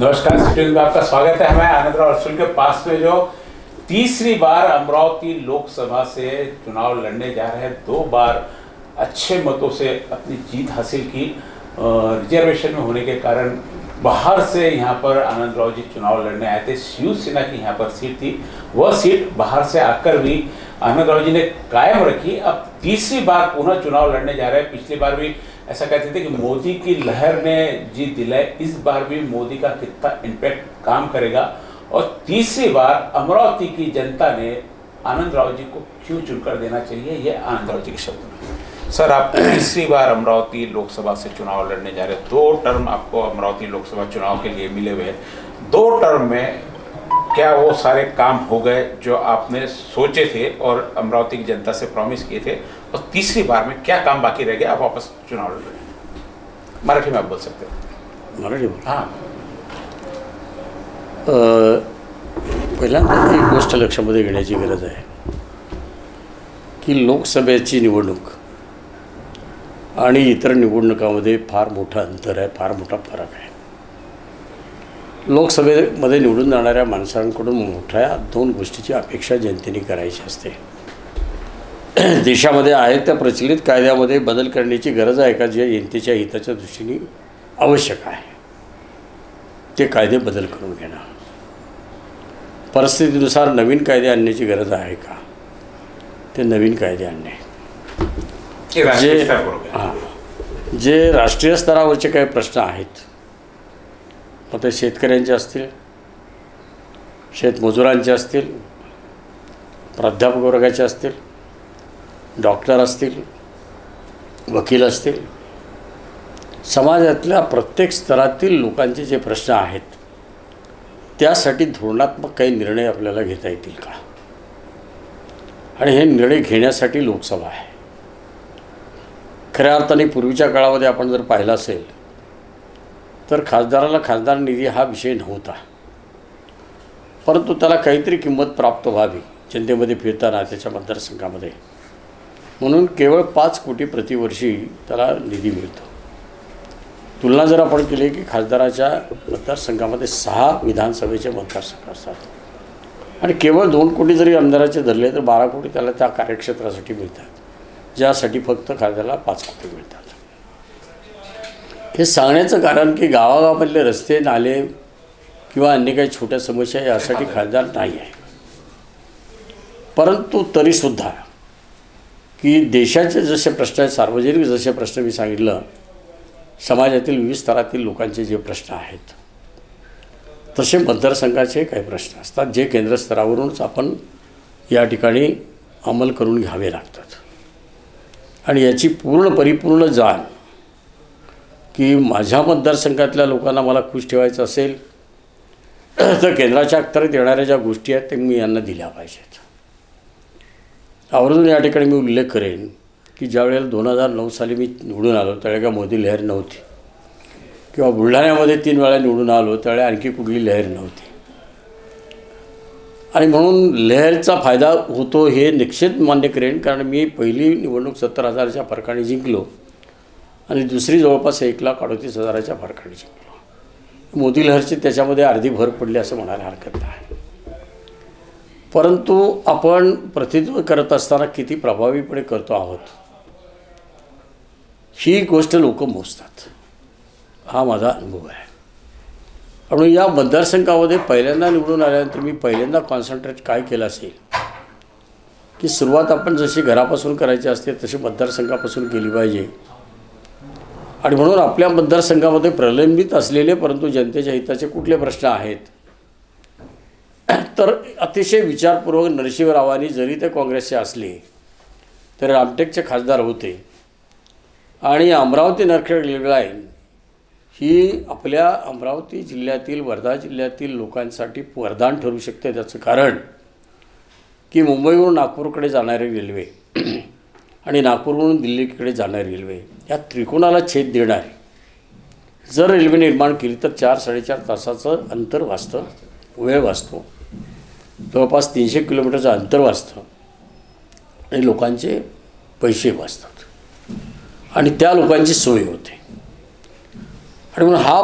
नमस्कार सिटी में आपका स्वागत है हमें आनंदराव अरसुल के पास में जो तीसरी बार अमरावती लोकसभा से चुनाव लड़ने जा रहे हैं। दो बार अच्छे मतों से अपनी जीत हासिल की रिजर्वेशन में होने के कारण बाहर से यहाँ पर आनंद राव जी चुनाव लड़ने आए थे। शिवसेना की यहाँ पर सीट थी। वह सीट बाहर से आकर भी आनंद राव जी ने कायम रखी। अब तीसरी बार पुनः चुनाव लड़ने जा रहे हैं। पिछली बार भी ऐसा कहते थे कि मोदी की लहर ने जीत दिलाई इस बार भी मोदी का कितना इम्पैक्ट काम करेगा। और तीसरी बार अमरावती की जनता ने आनंद राव जी को क्यों चुनकर देना चाहिए, ये आनंद राव जी के शब्द में सर, आप तीसरी बार अमरावती लोकसभा से चुनाव लड़ने जा रहे हैं। दो टर्म आपको अमरावती लोकसभा चुनाव के लिए मिले हुए हैं। दो टर्म में क्या वो सारे काम हो गए जो आपने सोचे थे और अमरावती की जनता से प्रॉमिस किए थे? और तीसरी बार में क्या काम बाकी रह गया आप वापस चुनाव लड़ रहे मराठी में आप बोल सकते हो। मराठी बोल? हाँ। पहिल्यांदा एक गोष्ट लक्षामध्ये घेण्याची गरज आहे की लोकसभेची निवडणूक आणि इतर निवडणुकामध्ये फार मोठं अंतर आहे फार मोठा फरक आहे. लोकसभेमध्ये निवडून जाणाऱ्या माणसांकडून मोठ्या दोन गोष्टीची अपेक्षा जनतेने करायची असते. देशामध्ये आहेत त्या प्रचलित कायद्यामध्ये बदल करण्याची गरज आहे का जे जनतेच्या हिताच्या दृष्टीने आवश्यक आहे? ते कायदे बदल करून घेणं परिस्थितीनुसार नवीन कायदे आणण्याची गरज आहे का? ते नवीन कायदे आणणे. जे हां. जे राष्ट्रीय स्तरावरचे काही प्रश्न आहेत मग ते शेतकऱ्यांचे असतील शेतमजुरांचे असतील प्राध्यापक वर्गाचे असतील डॉक्टर असतील वकील असतील समाजातल्या प्रत्येक स्तरातील लोकांचे जे प्रश्न आहेत त्यासाठी धोरणात्मक काही निर्णय आपल्याला घेता येतील का? आणि हे निर्णय घेण्यासाठी लोकसभा आहे. खऱ्या अर्थाने पूर्वीच्या काळामध्ये आपण जर पाहिलं असेल तर खासदाराला खासदार निधी हा विषय नव्हता. परंतु त्याला काहीतरी किंमत प्राप्त व्हावी जनतेमध्ये फिरताना त्याच्या मतदारसंघामध्ये. म्हणून केवळ पाच कोटी प्रतिवर्षी त्याला निधी मिळतो. तुलना जर आपण केली की खासदाराच्या मतदारसंघामध्ये सहा विधानसभेचे मतदारसंघ असतात. आणि केवळ दोन कोटी जरी आमदाराचे धरले तर बारा कोटी त्याला त्या कार्यक्षेत्रासाठी मिळतात. ज्यासाठी फक्त खासदाराला पाच कोटी मिळतात. हे सांगण्याचं कारण की गावागावामधले रस्ते नाले किंवा अन्य काही छोट्या समस्या यासाठी खासदार नाही आहे परंतु तरीसुद्धा की देशाचे जसे प्रश्न आहेत सार्वजनिक जसे प्रश्न मी सांगितलं समाजातील विविध स्तरातील लोकांचे जे प्रश्न आहेत तसे मतदारसंघाचे काही प्रश्न असतात जे केंद्र स्तरावरूनच आपण या ठिकाणी अंमल करून घ्यावे लागतात. आणि याची पूर्ण परिपूर्ण जाण की माझ्या मतदारसंघातल्या लोकांना मला खुश ठेवायचं असेल तर केंद्राच्या अखत्यारीत येणाऱ्या ज्या गोष्टी आहेत ते मी यांना दिल्या पाहिजेत. आवर्जून या ठिकाणी मी उल्लेख करेन की ज्यावेळेला दोन हजार नऊ साली मी निवडून आलो त्यावेळी काय मोदी लहर नव्हती. किंवा बुलढाण्यामध्ये तीन वेळा निवडून आलो त्यावेळी आणखी कुठली लहर नव्हती. आणि म्हणून लहरचा फायदा होतो हे निश्चित मान्य करेन कारण मी पहिली निवडणूक सत्तर हजाराच्या फरकाने जिंकलो आणि दुसरी जवळपास एक लाख अडतीस हजाराच्या फरकाने जिंकलो. मोदी लहरची त्याच्यामध्ये अर्धी भर पडली असं म्हणायला हरकत नाही. परंतु आपण प्रतित्व करत असताना किती प्रभावीपणे करतो आहोत? ही गोष्ट लोक मोजतात. हा माझा अनुभव आहे. म्हणून या मतदारसंघामध्ये पहिल्यांदा निवडून आल्यानंतर मी पहिल्यांदा कॉन्सन्ट्रेट काय केलं असेल? की सुरुवात आपण जशी घरापासून करायची असते तशी मतदारसंघापासून केली पाहिजे. आणि म्हणून आपल्या मतदारसंघामध्ये प्रलंबित असलेले परंतु जनतेच्या हिताचे कुठले प्रश्न आहेत? तर अतिशय विचारपूर्वक नरसिंहरावांनी जरी ते काँग्रेसचे असले तरी रामटेकचे खासदार होते. आणि अमरावती नरखेड रेल्वे लाईन ही आपल्या अमरावती जिल्ह्यातील वर्धा जिल्ह्यातील लोकांसाठी वरदान ठरू शकते. त्याचं कारण की मुंबईवरून नागपूरकडे जाणारी रेल्वे आणि नागपूरवरून दिल्लीकडे जाणारी रेल्वे या त्रिकोणाला छेद देणारी. जर रेल्वे निर्माण केली तर चार साडेचार तासाचं अंतर वाचतं वेळ वाचतो. जवळपास तीनशे किलोमीटरचं अंतर वाचतं. आणि लोकांचे पैसे वाचतात. आणि त्या लोकांची सोय होते. आणि म्हणून हा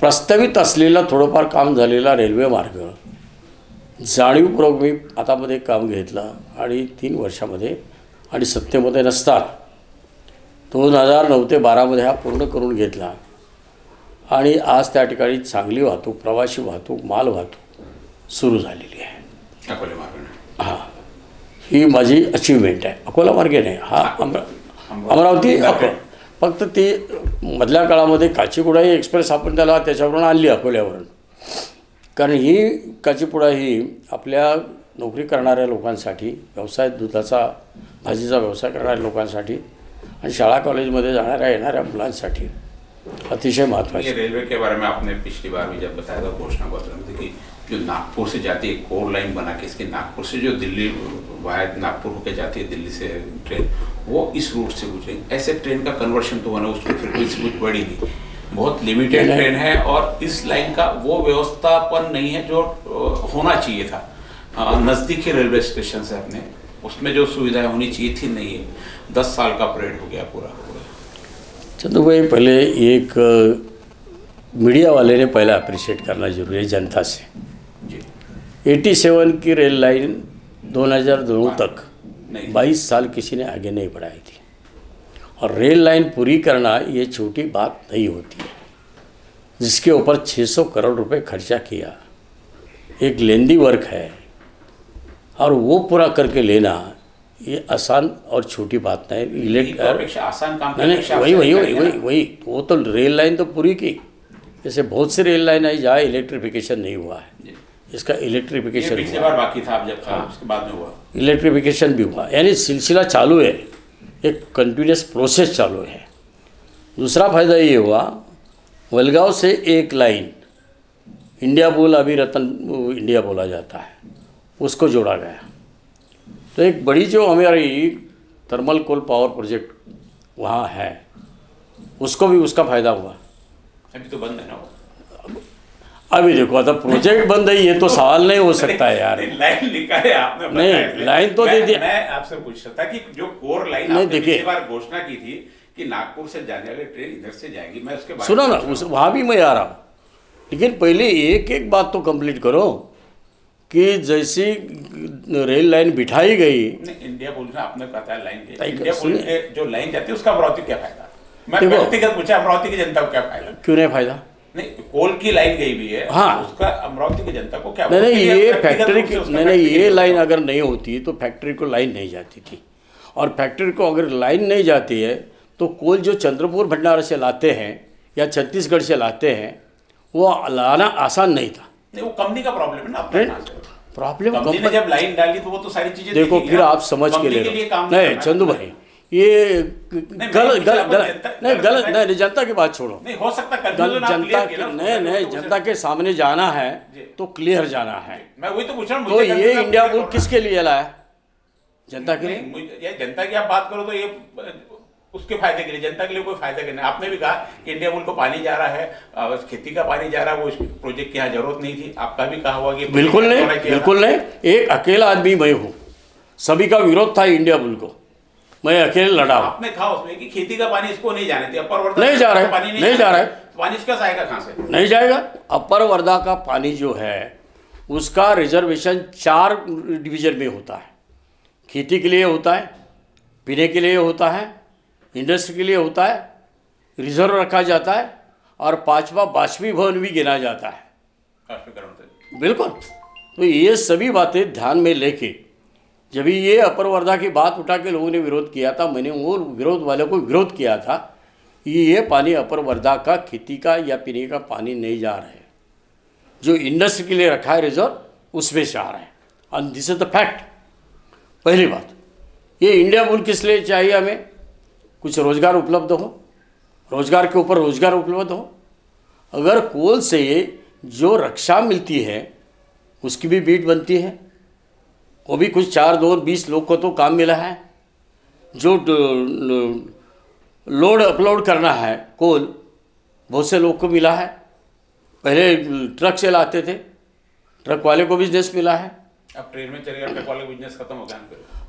प्रस्तावित असलेला थोडंफार काम झालेला रेल्वे मार्ग जाणीवपूर्वक मी हातामध्ये काम घेतलं आणि तीन वर्षामध्ये आणि सत्तेमध्ये नसताना दोन हजार नऊ ते बारामध्ये हा पूर्ण करून घेतला. आणि आज त्या ठिकाणी चांगली वाहतूक प्रवासी वाहतूक माल वाहतूक सुरू झालेली आहे. अकोले मार्गाने हां. ही माझी अचिव्हमेंट आहे. अकोला मार्गे नाही. हा अमरा अमरावती अकोला. फक्त ती मधल्या काळामध्ये काचीगुडा ही एक्सप्रेस आपण त्याला त्याच्यावरून आणली अकोल्यावरून. कारण ही काचीपुडा ही आपल्या नोकरी करणाऱ्या लोकांसाठी व्यवसाय दुधाचा भाजीचा व्यवसाय करणाऱ्या लोकांसाठी आणि शाळा कॉलेजमध्ये जाणाऱ्या येणाऱ्या मुलांसाठी अतिशय महत्त्वाची. ये रेलवे के बारे में आपने पिछली बार भी जब बताया था घोषणा पत्र में जो नागपुर से जाती है कोर लाइन बना के इसके नागपुर से जो दिल्ली वाया नागपुर होके जाती है दिल्ली से ट्रेन वो इस रूट से गुजरेगी ऐसे ट्रेन का कन्वर्शन तो होना उसकी फ्रिक्वेंसी कुछ बड़ी नहीं। बहुत लिमिटेड ट्रेन है और इस लाइन का वो व्यवस्थापन नहीं है जो होना चाहिए था। नज़दीकी रेलवे स्टेशन से अपने उसमें जो सुविधाएँ होनी चाहिए थी नहीं है। दस साल का परेड हो गया पूरा हो गया। चंदू भाई पहले एक मीडिया वाले ने पहले अप्रिशिएट करना ज़रूरी है जनता से। जी। 87 की रेल लाइन 2002 तक नहीं। 22 साल किसी ने आगे नहीं बढ़ाई थी। और रेल लाइन पूरी करना ये छोटी बात नहीं होती है। जिसके ऊपर 600 करोड़ रुपए खर्चा किया एक लेंदी वर्क है और वो पूरा करके लेना ये आसान और छोटी बात नहीं। इलेक्ट आसान काम नहीं नहीं वही वही वही वही वही वो तो रेल लाइन तो पूरी की। जैसे बहुत सी रेल लाइन आई जहाँ इलेक्ट्रिफिकेशन नहीं हुआ है। इसका इलेक्ट्रिफिकेशन पिछली बार बाकी था आप जब था उसके बाद में हुआ। इलेक्ट्रिफिकेशन भी हुआ। यानी सिलसिला चालू है। एक कंटिन्यूस प्रोसेस चालू है। दूसरा फ़ायदा ये हुआ वलगांव से एक लाइन इंडिया बोल अभी रतन इंडिया बोला जाता है। उसको जोड़ा गया। तो एक बड़ी जो हमारी थर्मल कोल पावर प्रोजेक्ट वहाँ है उसको भी उसका फ़ायदा हुआ। अभी तो बंद है ना अभी देखो आता प्रोजेक्ट बंद है ये तो सवाल नहीं हो सकता है यार। लाइन लिखा है आपने नहीं, लाइन तो दे दिया। मैं आपसे पूछ रहा था कि जो कोर लाइन नहीं, आपने देखिए। बार घोषणा की थी कि नागपुर से जाने वाली ट्रेन इधर से जाएगी मैं उसके सुनो ना उस वहाँ भी मैं आ रहा हूँ। लेकिन पहले एक एक बात तो कंप्लीट करो कि जैसी रेल लाइन बिठाई गई। इंडिया पुल में आपने कहा था लाइन इंडिया पुल सुनिए। जो लाइन जाती है उसका अमरावती क्या फ़ायदा? मैं व्यक्तिगत पूछा अमरावती की जनता को क्या फ़ायदा? क्यों नहीं फ़ायदा? नहीं कोल की लाइन गई हुई है हाँ। उसका अमरावती की जनता को क्या नहीं नहीं ये फैक्ट्री की नहीं नहीं ये लाइन अगर नहीं होती तो फैक्ट्री को लाइन नहीं जाती थी। और फैक्ट्री को अगर लाइन नहीं जाती है तो कोल जो चंद्रपुर भंडारा से लाते हैं या छत्तीसगढ़ से लाते हैं वो लाना आसान नहीं था। नहीं वो कंपनी का प्रॉब्लम है ना? प्रॉब्लम कंपनी ने जब लाइन डाली तो वो तो सारी चीज़ें देखो फिर आप समझ के ले रहे नहीं चंदू भाई ये गलत गलत नहीं गलत- नहीं जनता की बात छोड़ो। नहीं हो सकता जनता के नहीं नहीं तो जनता के सामने जाना है तो क्लियर जाना है। मैं वही तो पूछ रहा हूँ तो ये इंडिया बुल किसके लिए लाया? जनता के लिए? जनता की आप बात करो तो ये उसके फ़ायदे के लिए जनता के लिए कोई फ़ायदा के नहीं आपने भी कहा कि इंडिया बुल को पानी जा रहा है खेती का पानी जा रहा है वो इस प्रोजेक्ट की यहाँ ज़रूरत नहीं थी। आपका भी कहा हुआ कि बिल्कुल नहीं। बिल्कुल नहीं। एक अकेला आदमी मैं हूँ। सभी का विरोध था इंडिया बुल को। मैं अकेले लड़ा हूँ। आपने कहा उसमें कि खेती का पानी इसको नहीं जाने थे अपर वर्धा नहीं जा रहा है, पानी नहीं जा रहा। है। तो पानी इसका जाएगा कहाँ से? नहीं जाएगा। अपर वर्धा का पानी जो है उसका रिजर्वेशन चार डिवीज़न में होता है। खेती के लिए होता है पीने के लिए होता है इंडस्ट्री के लिए होता है रिज़र्व रखा जाता है और पांचवा बाष्पीभवन भी गिना जाता है। बिल्कुल। तो ये सभी बातें ध्यान में लेके जब ये अपर वर्धा की बात उठा के लोगों ने विरोध किया था, मैंने वो विरोध वालों को विरोध किया था कि ये पानी अपर वर्धा का खेती का या पीने का पानी नहीं जा रहा है। जो इंडस्ट्री के लिए रखा है रिज़र्व उसमें से आ रहा है। And this is the fact पहली बात, ये इंडिया बुल किस लिए चाहिए हमें? कुछ रोज़गार उपलब्ध हो, रोज़गार के ऊपर रोज़गार उपलब्ध हो। अगर कोल से जो रक्षा मिलती है, उसकी भी बीट बनती है। वो भी कुछ चार दो बीस लोग को तो काम मिला है। जो लोड अपलोड करना है कोल बहुत से लोग को मिला है। पहले ट्रक से लाते थे ट्रक वाले को बिज़नेस मिला है। अब ट्रेन में चलेगा ट्रक वाले बिज़नेस खत्म हो गया।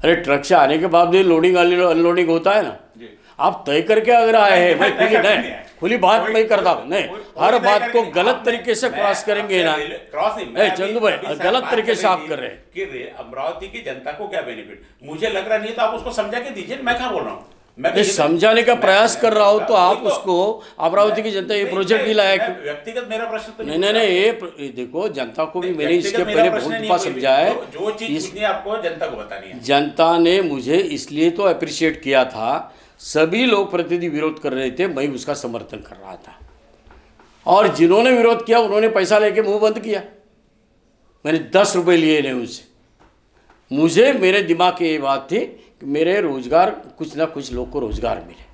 अरे ट्रक से आने के बाद भी लोडिंग अनलोडिंग होता है ना। जी। आप तय करके अगर आए हैं कुछ करके नहीं खुली बात नहीं करता हूँ नहीं हर बात को गलत तरीके से क्रॉस करेंगे ना। क्रॉस नहीं मैं चंदू भाई, गलत तरीके से आप कर रहे हैं। कि अमरावती की जनता को क्या बेनिफिट मुझे लग रहा नहीं तो आप उसको समझा के दीजिए मैं क्या बोल रहा हूँ? मैं समझाने का प्रयास कर रहा हूँ तो आप उसको अमरावती की जनता ये प्रोजेक्ट मैं- नहीं लाया व्यक्तिगत मेरा प्रश्न तो नहीं नहीं नहीं ये देखो जनता को भी मैंने इसके पहले बहुत दफ़ा कोई समझाया है। जो- चीज़ आपको जनता को बतानी है। जनता ने मुझे इसलिए तो अप्रिशिएट किया था सभी लोग प्रतिनिधि विरोध कर रहे थे मैं उसका समर्थन कर रहा था। और जिन्होंने विरोध किया उन्होंने पैसा लेके मुँह बंद किया। मैंने दस रुपए लिए नहीं उनसे। मुझे मेरे दिमाग की ये बात थी कि मेरे रोज़गार कुछ ना कुछ लोग को रोज़गार मिले।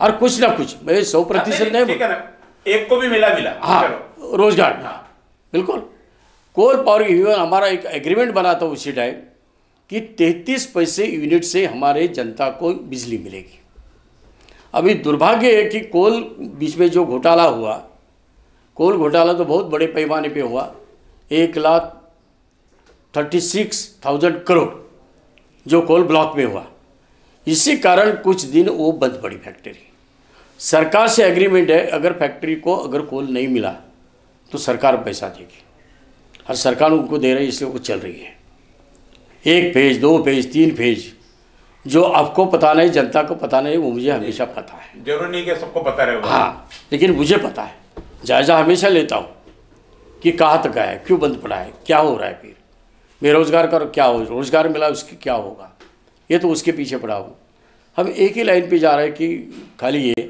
और कुछ ना कुछ मैं सौ प्रतिशत नहीं ठीक है एक को भी मिला मिला। हाँ रोज़गार। हाँ। बिल्कुल। कोल पावर यूनियन हमारा एक एग्रीमेंट बना था उसी टाइम कि तैतीस पैसे यूनिट से हमारे जनता को बिजली मिलेगी। अभी दुर्भाग्य है कि कोल बीच में जो घोटाला हुआ, कोल घोटाला तो बहुत बड़े पैमाने पे हुआ, एक lakh thirty six thousand crore जो कोल ब्लॉक में हुआ। इसी कारण कुछ दिन वो बंद पड़ी फैक्ट्री। सरकार से एग्रीमेंट है, अगर फैक्ट्री को अगर कोल नहीं मिला तो सरकार पैसा देगी। और सरकार उनको दे रही है, इसलिए वो चल रही है। एक फ़ेज़, दो फ़ेज़, तीन पेज जो आपको पता नहीं जनता को पता नहीं वो मुझे हमेशा पता है। ज़रूर नहीं कि सबको पता रहे हाँ लेकिन मुझे पता है। जायज़ा हमेशा लेता हूँ कि कहाँ तक है क्यों बंद पड़ा है क्या हो रहा है फिर? बेरोजगार का क्या हो रोज़गार मिला उसकी क्या होगा? ये तो उसके पीछे पड़ा हूँ। हम एक ही लाइन पे जा रहे हैं कि खाली ये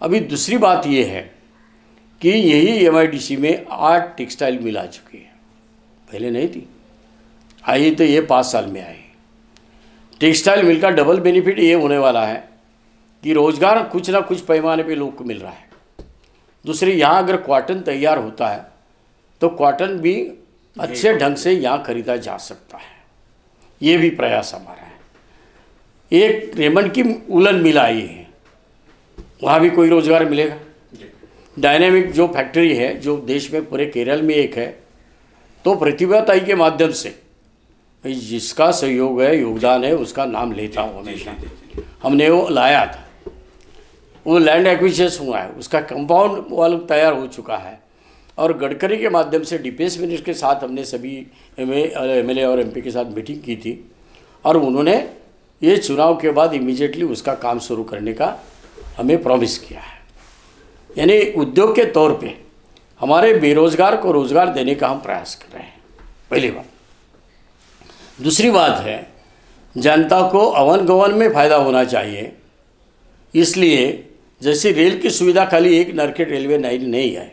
अभी दूसरी बात ये है कि यही एमआईडीसी में आठ टेक्सटाइल मिल आ चुकी है। पहले नहीं थी। आई तो ये पाँच साल में आई। टेक्सटाइल मिल का डबल बेनिफिट ये होने वाला है कि रोज़गार कुछ ना कुछ पैमाने पे लोग को मिल रहा है। दूसरी यहाँ अगर कॉटन तैयार होता है तो कॉटन भी अच्छे ढंग से यहाँ खरीदा जा सकता है। ये भी प्रयास हमारा है। एक रेमंड की उलन मिल आई है। वहाँ भी कोई रोज़गार मिलेगा? डायनेमिक जो फैक्ट्री है जो देश में पूरे केरल में एक है तो प्रतिभाताई के माध्यम से जिसका सहयोग है योगदान है उसका नाम लेता हूँ हमेशा। हमने वो लाया था। वो लैंड एक्विजिशन हुआ है उसका कंपाउंड वाल तैयार हो चुका है। और गडकरी के माध्यम से डिफेंस मिनिस्टर के साथ हमने सभी एम एल और एमपी के साथ मीटिंग की थी। और उन्होंने ये चुनाव के बाद इमीडिएटली उसका काम शुरू करने का हमें प्रॉमिस किया है। यानी उद्योग के तौर पे हमारे बेरोजगार को रोज़गार देने का हम प्रयास कर रहे हैं। पहली बात। दूसरी बात है, जनता को अवन गवन में फ़ायदा होना चाहिए। इसलिए जैसे रेल की सुविधा खाली एक नरखेड रेलवे लाइन नहीं है,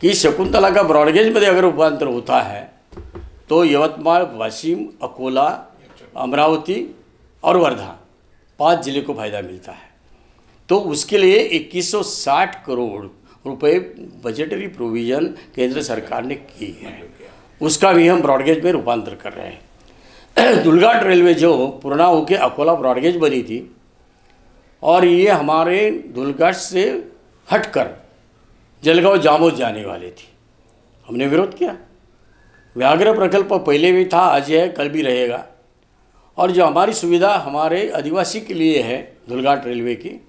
कि शकुंतला का ब्रॉडगेज में अगर रूपांतर होता है तो यवतमाल, वाशिम, अकोला, अमरावती और वर्धा पाँच ज़िले को फ़ायदा मिलता है। तो उसके लिए 2160 करोड़ रुपए बजटरी प्रोविज़न केंद्र सरकार ने की है। उसका भी हम ब्रॉडगेज में रूपांतर कर रहे हैं। दुलघाट रेलवे जो पुराना होके अकोला ब्रॉडगेज बनी थी, और ये हमारे दुलघाट से हटकर जलगांव जामोद जाने वाली थी। हमने विरोध किया। व्याघ्र प्रकल्प पहले भी था, आज है, कल भी रहेगा। और जो हमारी सुविधा हमारे आदिवासी के लिए है दुलघाट रेलवे की,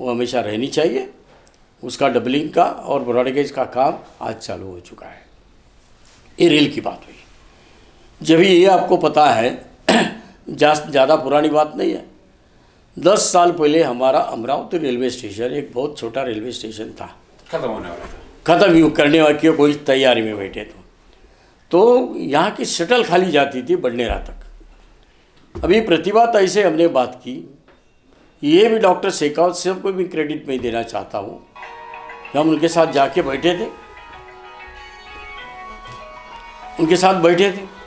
वो हमेशा रहनी चाहिए। उसका डबलिंग का और ब्रॉडगेज का काम आज चालू हो चुका है। ये रेल की बात हुई। जब ये आपको पता है ज़्यादा पुरानी बात नहीं है। दस साल पहले हमारा अमरावती रेलवे स्टेशन एक बहुत छोटा रेलवे स्टेशन था। खत्म होने वाला था। ख़त्म करने वाली कोई तैयारी में बैठे तो। तो यहाँ की शटल खाली जाती थी बडनेरा तक। अभी प्रतिभा ताई से हमने बात की। ये भी डॉक्टर शेखावत साहब को भी क्रेडिट में देना चाहता हूँ। हम उनके साथ जाके बैठे थे। उनके साथ बैठे थे।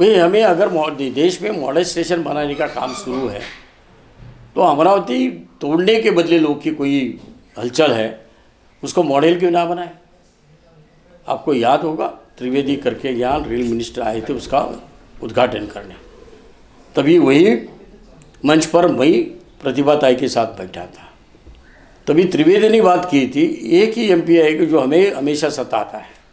भाई, हमें अगर देश में मॉडल स्टेशन बनाने का काम शुरू है तो अमरावती तोड़ने के बदले लोग की कोई हलचल है? उसको मॉडल क्यों ना बनाए? आपको याद होगा, त्रिवेदी करके यहाँ रेल मिनिस्टर आए थे, उसका उद्घाटन करने। तभी वही मंच पर मैं प्रतिभा ताई के साथ बैठा था। तभी त्रिवेदी ने बात की थी, एक ही एम पी कि जो हमें हमेशा सताता है।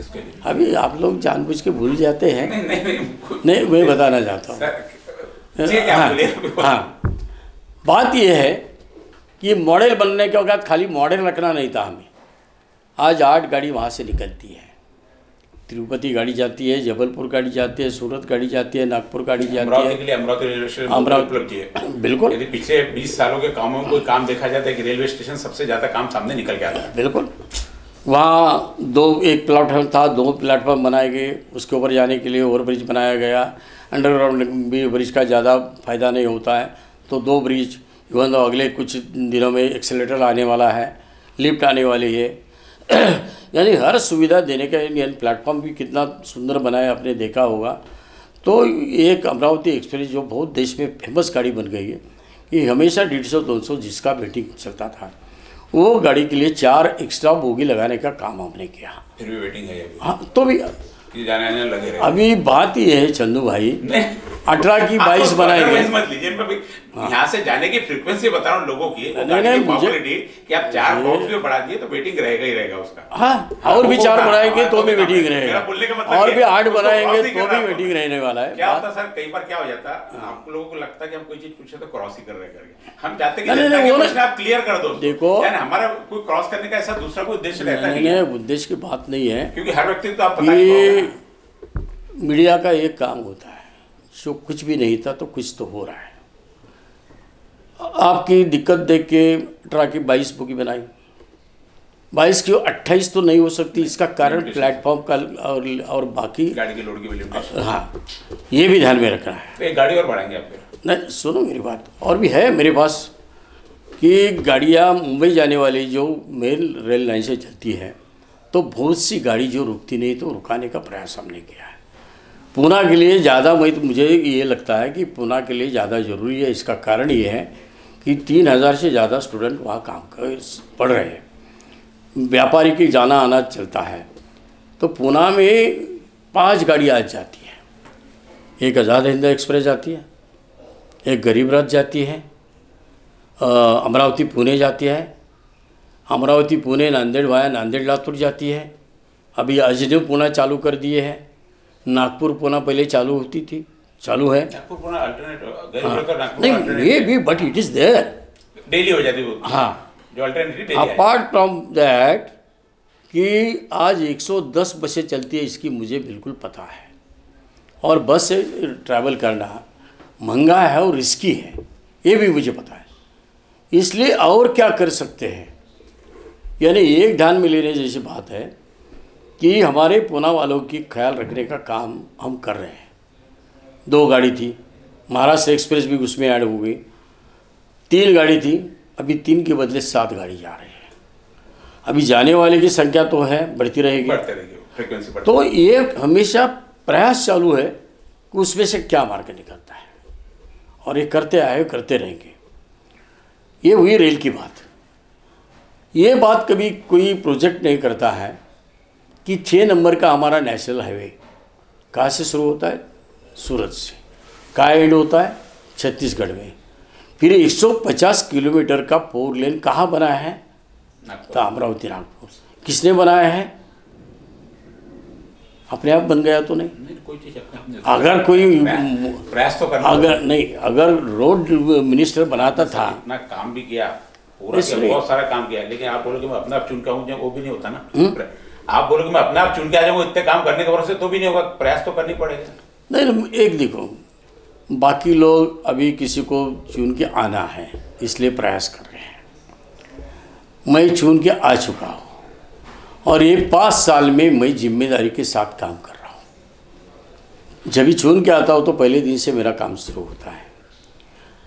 इसके लिए? अभी आप लोग जानबूझ के भूल जाते हैं। नहीं नहीं नहीं नहीं मैं बताना चाहता हूँ। है हाँ, बात यह है कि मॉडल बनने के वक्त खाली मॉडल रखना नहीं था हमें। आज आठ गाड़ी वहाँ से निकलती है। तिरुपति गाड़ी जाती है जबलपुर गाड़ी जाती है सूरत गाड़ी जाती है नागपुर गाड़ी जाती है। के लिए अमरावती रेलवे स्टेशन अमरावती- उपलब्धि है। बिल्कुल। यदि पिछले 20 सालों के कामों में कोई काम देखा जाता है कि रेलवे स्टेशन सबसे ज़्यादा काम सामने निकल के आता है। बिल्कुल। वहाँ दो, एक प्लेटफॉर्म था, दो प्लेटफॉर्म बनाए गए। उसके ऊपर जाने के लिए ओवर ब्रिज बनाया गया। अंडरग्राउंड भी ब्रिज का ज़्यादा फ़ायदा नहीं होता है। तो दो ब्रिज इवन तो अगले कुछ दिनों में एक्सेलेटर आने वाला है लिफ्ट आने वाली है। यानी हर सुविधा देने का यानी प्लेटफॉर्म भी कितना सुंदर बनाया आपने देखा होगा। तो एक अमरावती एक्सप्रेस जो बहुत देश में फ़ेमस गाड़ी बन गई है, ये हमेशा डेढ़ सौ, दो सौ जिसका वेटिंग चलता था। वो गाड़ी के लिए चार एक्स्ट्रा बोगी लगाने का काम हमने किया। फिर भी वेटिंग है अभी। हाँ तो भी जाने आने लगे रहे। अभी बात ये है चंदू भाई अठारह की बाईस बनाए बनाएँगे। मैं भी यहाँ से जाने की फ्रीक्वेंसी बता रहा हूँ लोगों की। पॉपुलरिटी कि आप चार बॉक्स भी बढ़ा दिए तो वेटिंग रहेगा ही रहेगा उसका। हाँ और भी चार बढ़ाएँगे हाँ, तो भी वेटिंग रहेगा। मतलब और भी आठ बनाएँगे तो भी वेटिंग रहने वाला है। क्या होता सर कई बार क्या हो जाता आप लोगों को लगता है कि हम कोई चीज़ पूछे तो क्रॉस ही कर रहे करके। हम चाहते हैं आप क्लियर कर दो देखो- हमारा कोई क्रॉस करने का ऐसा दूसरा कोई उद्देश्य रहता है। उद्देश्य की बात नहीं है। क्योंकि हर व्यक्ति तो आप। मीडिया का एक काम होता है। जो कुछ भी नहीं था तो कुछ तो हो रहा है। आपकी दिक्कत देख के अठारह की बाईस बुकी बनाई। बाईस की अट्ठाईस तो नहीं हो सकती इसका कारण प्लेटफॉर्म का और और बाकी गाड़ी के लोड की हाँ ये भी ध्यान में रखना है। तो एक गाड़ी और बढ़ाएँगे आप फिर। नहीं सुनो मेरी बात और भी है मेरे पास कि गाड़ियाँ मुंबई जाने वाली जो मेन रेल लाइन से चलती है तो बहुत सी गाड़ी जो रुकती नहीं तो रुकाने का प्रयास हमने किया है। पूना के लिए ज़्यादा मैं तो मुझे ये लगता है कि पूना के लिए ज़्यादा ज़रूरी है। इसका कारण ये है कि तीन हज़ार से ज़्यादा स्टूडेंट वहाँ काम कर पढ़ रहे हैं। व्यापारी की जाना आना चलता है। तो पूना में पाँच गाड़ी आज जाती है। एक आज़ाद हिंद एक्सप्रेस जाती है, एक गरीब रथ जाती है अमरावती पुणे जाती है, अमरावती पुणे नांदेड़ वाया नांदेड़ लातूर जाती है। अभी अजनू पुणे चालू कर दिए हैं। नागपुर पुणे पहले चालू होती थी चालू है। नागपुर नहीं ये भी but it is there daily हो जाती वो। हाँ। अपार्ट फ्रॉम दैट कि आज 110 बसें चलती है इसकी मुझे बिल्कुल पता है। और बस से ट्रैवल करना महँगा है और रिस्की है ये भी मुझे पता है। इसलिए और क्या कर सकते हैं? यानी एक ध्यान में लेने जैसी बात है कि हमारे पूना वालों की ख्याल रखने का काम हम कर रहे हैं। दो गाड़ी थी महाराष्ट्र एक्सप्रेस भी उसमें ऐड हो गई। तीन गाड़ी थी अभी तीन के बदले सात गाड़ी जा रही है। अभी जाने वाले की संख्या तो है बढ़ती रहेगी। रहेगी तो ये हमेशा प्रयास चालू है कि उसमें से क्या मार्ग निकलता है। और ये करते आए करते रहेंगे। ये हुई रेल की बात। ये बात कभी कोई प्रोजेक्ट नहीं करता है कि छः नंबर का हमारा नेशनल हाईवे कहाँ से शुरू होता है? सूरत से। कहाँ एंड होता है? छत्तीसगढ़ में। फिर 150 किलोमीटर का फोर लेन कहाँ बना है? तो अमरावती नागपुर। किसने बनाया है? अपने आप बन गया तो नहीं? नहीं कोई अगर कोई प्रयास- तो करना अगर नहीं अगर रोड मिनिस्टर बनाता था। इतना काम भी किया पूरा बहुत सारा काम किया लेकिन आप बोलोगे मैं अपने आप चुन के आऊँ वो भी नहीं होता ना। आप बोलोगे, मैं अपने आप चुन के आ जाऊँगा, इतने काम करने के भरोसे तो भी नहीं होगा, प्रयास तो करनी पड़ेगा। नहीं एक देखो, बाकी लोग अभी किसी को चुन के आना है, इसलिए प्रयास कर रहे हैं। मैं चुन के आ चुका हूँ, और ये पाँच साल में मैं ज़िम्मेदारी के साथ काम कर रहा हूँ। जब भी चुन के आता हूँ तो पहले दिन से मेरा काम शुरू होता है।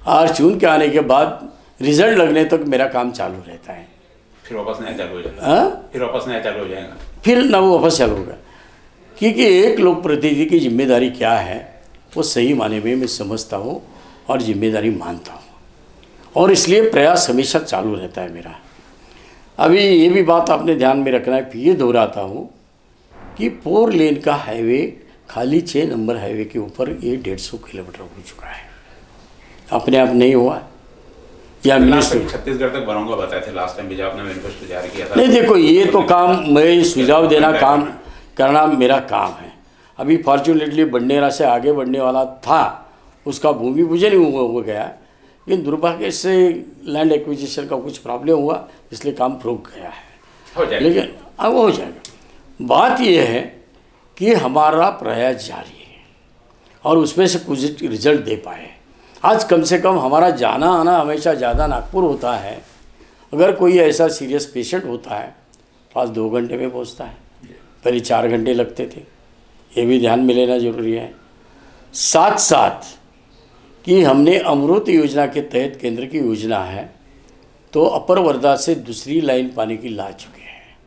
और चुन के आने के बाद, रिज़ल्ट लगने तक मेरा काम चालू रहता है। फिर वापस नया चालू हो जाएगा हाँ। फिर वापस नया चालू हो जाएगा। फिर ना वो वापस चालू होगा। क्योंकि एक लोक प्रतिनिधि की ज़िम्मेदारी क्या है वो सही माने में मैं समझता हूँ और ज़िम्मेदारी मानता हूँ। और इसलिए प्रयास हमेशा चालू रहता है मेरा। अभी ये भी बात आपने ध्यान में रखना है फिर ये दोहराता हूँ कि फोर लेन का हाईवे खाली छः नंबर हाईवे के ऊपर ये डेढ़ सौ किलोमीटर हो चुका है। अपने आप नहीं हुआ। या मिनिस्टर छत्तीसगढ़ तक बनाऊँगा बताए थे लास्ट टाइम भी आपने मैनिफेस्टो जारी किया था। नहीं देखो ये तो काम मैं सुझाव देना काम करना मेरा काम है। अभी फॉर्चुनेटली बंडेरा से आगे बढ़ने वाला था उसका भूमि पूजन ही हो हो गया। लेकिन दुर्भाग्य से लैंड एक्विजिशन का कुछ प्रॉब्लम हुआ इसलिए काम रुक गया है। हो जाएगा। लेकिन अब हो जाएगा। बात यह है कि हमारा प्रयास जारी है और उसमें से कुछ रिज़ल्ट दे पाए आज कम से कम हमारा जाना आना हमेशा ज़्यादा नागपुर होता है। अगर कोई ऐसा सीरियस पेशेंट होता है तो आज दो घंटे में पहुँचता है, पहले चार घंटे लगते थे। ये भी ध्यान में लेना ज़रूरी है। साथ साथ कि हमने अमृत योजना के तहत केंद्र की योजना है तो अपर वर्धा से दूसरी लाइन पानी की ला चुके हैं।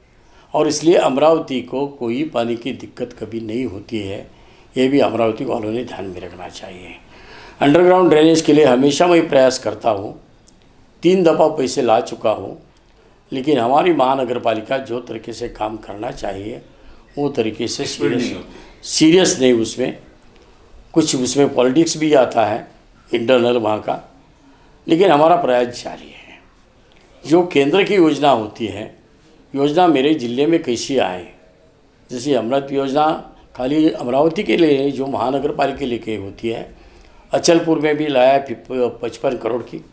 और इसलिए अमरावती को कोई पानी की दिक्कत कभी नहीं होती है। ये भी अमरावती वालों ने ध्यान में रखना चाहिए। अंडरग्राउंड ड्रेनेज के लिए हमेशा मैं प्रयास करता हूँ। तीन दफ़ा पैसे ला चुका हूँ लेकिन हमारी महानगर पालिका जो तरीके से काम करना चाहिए वो तरीके से सीरियस सीरियस नहीं उसमें। कुछ उसमें पॉलिटिक्स भी आता है इंटरनल वहाँ का। लेकिन हमारा प्रयास जारी है। जो केंद्र की योजना होती है योजना मेरे ज़िले में कैसी आए? जैसे अमृत योजना खाली अमरावती के लिए जो महानगर पालिका के लिए होती है अचलपुर में भी लाया पचपन करोड़ की।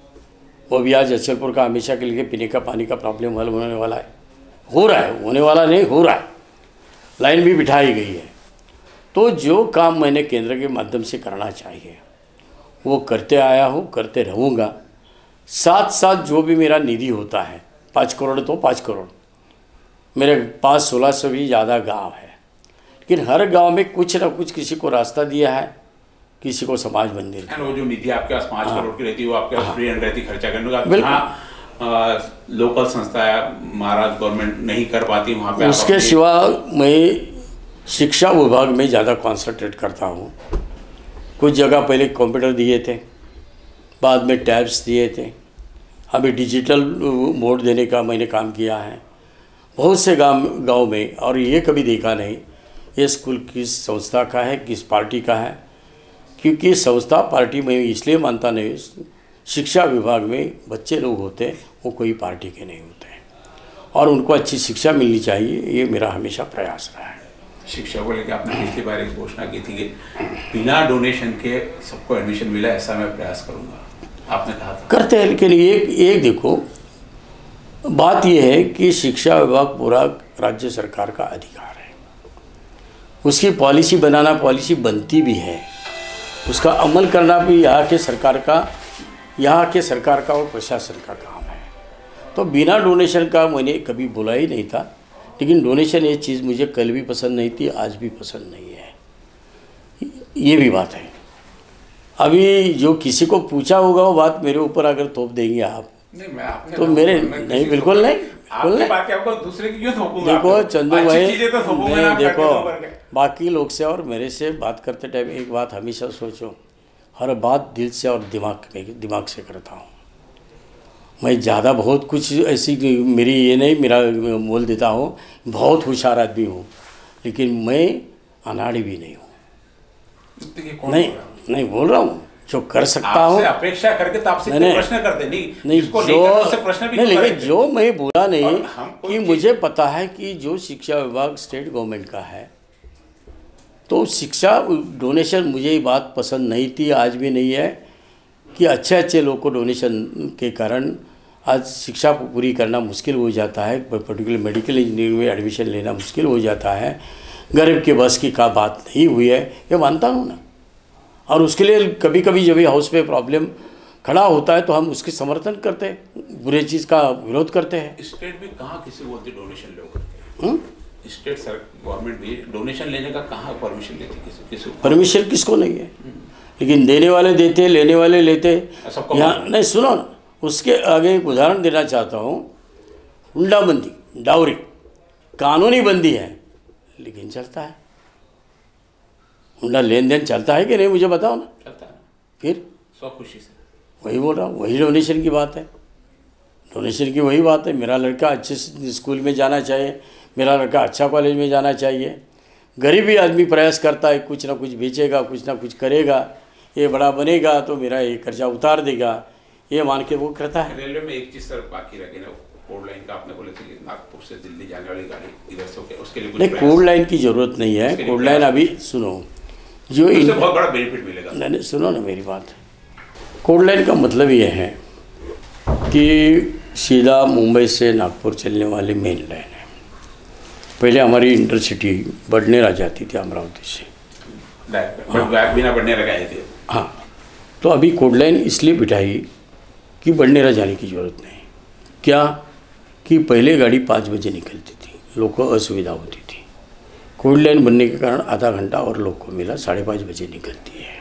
वो भी आज अचलपुर का हमेशा के लिए पीने का पानी का प्रॉब्लम हल होने वाला है। हो रहा है, होने वाला नहीं, हो रहा है। लाइन भी बिठाई गई है। तो जो काम मैंने केंद्र के माध्यम से करना चाहिए, वो करते आया हूँ, करते रहूँगा। साथ साथ जो भी मेरा निधि होता है, पाँच करोड़ तो पाँच करोड़। मेरे पास सोलह सौ भी ज़्यादा गाँव है। लेकिन हर गाँव में कुछ ना कुछ किसी को रास्ता दिया है। किसी को समाज मंदिर वो जो निधि आपके पास पाँच करोड़ की रहती है वो आपके पास फ्री एंड रहती खर्चा करने का। जहाँ लोकल संस्था है महाराज गवर्नमेंट नहीं कर पाती वहाँ पे उसके सिवा मैं शिक्षा विभाग में ज़्यादा कॉन्सेंट्रेट करता हूँ। कुछ जगह पहले कंप्यूटर दिए थे बाद में टैब्स दिए थे। अभी डिजिटल मोड देने का मैंने काम किया है। बहुत से गाँव गाँव में और ये कभी देखा नहीं ये स्कूल किस संस्था का है किस पार्टी का है। क्योंकि संस्था पार्टी में इसलिए मानता नहीं शिक्षा विभाग में बच्चे लोग होते हैं वो कोई पार्टी के नहीं होते हैं। और उनको अच्छी शिक्षा मिलनी चाहिए ये मेरा हमेशा प्रयास रहा है। शिक्षा को लेकर आपने पिछली बार एक घोषणा की थी कि बिना डोनेशन के सबको एडमिशन मिला ऐसा मैं प्रयास करूँगा। आपने कहा था। करते हैं लेकिन एक एक देखो बात यह है कि शिक्षा विभाग पूरा राज्य सरकार का अधिकार है। उसकी पॉलिसी बनाना पॉलिसी बनती भी है। उसका अमल करना भी यहाँ के सरकार का यहाँ के सरकार का और प्रशासन का काम है। तो बिना डोनेशन का मैंने कभी बोला ही नहीं था लेकिन डोनेशन ये चीज़ मुझे कल भी पसंद नहीं थी आज भी पसंद नहीं है। ये भी बात है। अभी जो किसी को पूछा होगा वो बात मेरे ऊपर अगर थोप देंगे आप नहीं मैं आपने तो मेरे नहीं बिल्कुल नहीं। आपकी दूसरे की क्यों देखो चंदू भाई चीज़ें तो नहीं देखो तो। बाकी लोग से और मेरे से बात करते टाइम एक बात हमेशा सोचो हर बात दिल से और दिमाग में दिमाग से करता हूँ। मैं ज़्यादा बहुत कुछ ऐसी मेरी ये नहीं मेरा बोल देता हूँ बहुत होशियार आदमी हूँ लेकिन मैं अनाड़ी भी नहीं हूँ। नहीं बोल रहा है? नहीं बोल रहा हूँ। जो कर सकता हूँ। अपेक्षा करके तो आपसे। प्रश्न करते नहीं नहीं जो प्रश्न भी नहीं लेकिन जो मैं बोला नहीं कि मुझे पता है कि जो शिक्षा विभाग स्टेट गवर्नमेंट का है तो शिक्षा डोनेशन मुझे ये बात पसंद नहीं थी आज भी नहीं है कि अच्छे अच्छे लोग को डोनेशन के कारण आज शिक्षा पूरी करना मुश्किल हो जाता है पर्टिकुलर मेडिकल इंजीनियरिंग में एडमिशन लेना मुश्किल हो जाता है गरीब के बस की का बात नहीं हुई है ये मानता हूँ ना। और उसके लिए कभी कभी जब ये हाउस में प्रॉब्लम खड़ा होता है तो हम उसके समर्थन करते हैं बुरे चीज़ का विरोध करते हैं। स्टेट भी कहाँ किसी को डोनेशन लो करके हम्म? स्टेट सर गवर्नमेंट भी डोनेशन लेने का कहाँ परमिशन देती किसी किसी परमिशन किसको नहीं है? लेकिन देने वाले देते लेने वाले लेते। यहाँ नहीं सुनो ना उसके आगे एक उदाहरण देना चाहता हूँ। हुंडाबंदी डाउरी कानूनी बंदी है लेकिन चलता है। हुंडा लेन देन चलता है कि नहीं मुझे बताओ ना। चलता है। फिर? सौ खुशी से। वही बोल रहा हूँ वही डोनेशन की बात है। डोनेशन की वही बात है मेरा लड़का अच्छे से स्कूल में जाना चाहिए मेरा लड़का अच्छा कॉलेज में जाना चाहिए। गरीबी आदमी प्रयास करता है कुछ ना कुछ बेचेगा कुछ ना कुछ करेगा ये बड़ा बनेगा तो मेरा ये कर्जा उतार देगा ये मान के वो करता है। रेलवे में एक चीज़ सर बाकी गई ना कोड लाइन का आपने बोले थे नागपुर से दिल्ली जाने वाली गाड़ी इधर से उसके लिए नहीं कोड लाइन की ज़रूरत नहीं है कोड लाइन अभी सुनो जो उससे इन बहुत बड़ा बेनिफिट मिलेगा। नहीं नहीं, सुनो ना मेरी बात। कोड लाइन का मतलब ये है कि सीधा मुंबई से नागपुर चलने वाली मेन लाइन है। पहले हमारी इंटरसिटी बडनेरा जाती थी अमरावती से। डायरेक्ट बिना बढ़ने लगाए थे। हाँ। तो अभी कोड लाइन इसलिए बिठाई कि बडनेरा जाने की ज़रूरत नहीं। क्या? कि पहले गाड़ी पाँच बजे निकलती थी। लोग को असुविधा होती थी कोड लाइन बनने के कारण आधा घंटा और लोग को मिला, साढ़े पाँच बजे निकलती है।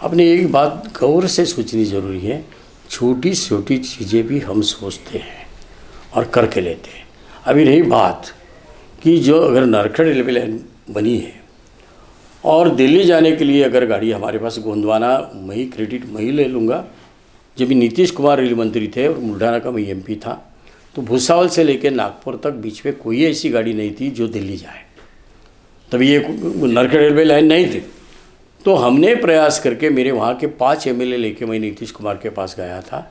अपने एक बात गौर से सोचनी ज़रूरी है, छोटी छोटी चीज़ें भी हम सोचते हैं और करके लेते हैं। अभी रही बात कि जो अगर नरखड़ रेलवे लाइन बनी है और दिल्ली जाने के लिए अगर गाड़ी हमारे पास गोंदवाना मैं ही क्रेडिट मैं ही ले लूँगा। जब नीतीश कुमार रेल मंत्री थे और बुल्ढाना का मैं एमपी था तो भूसावल से लेकर नागपुर तक बीच में कोई ऐसी गाड़ी नहीं थी जो दिल्ली जाए। तभी ये नरखड़ रेलवे लाइन नहीं थी। तो हमने प्रयास करके मेरे वहाँ के पाँच एम एल लेके मैं नीतीश कुमार के पास गया था